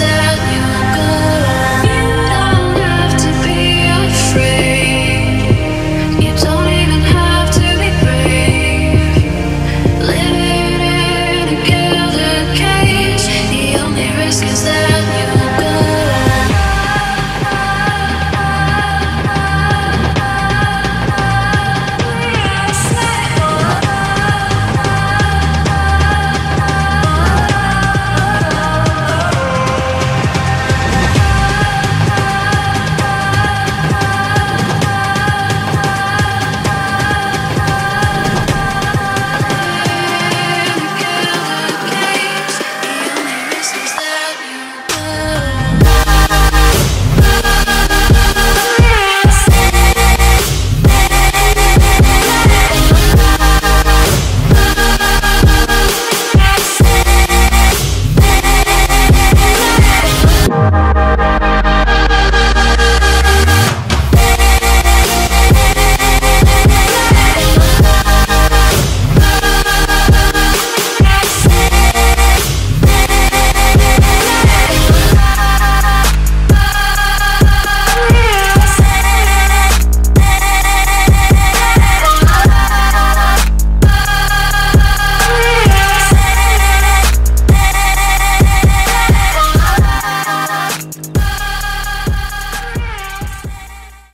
myself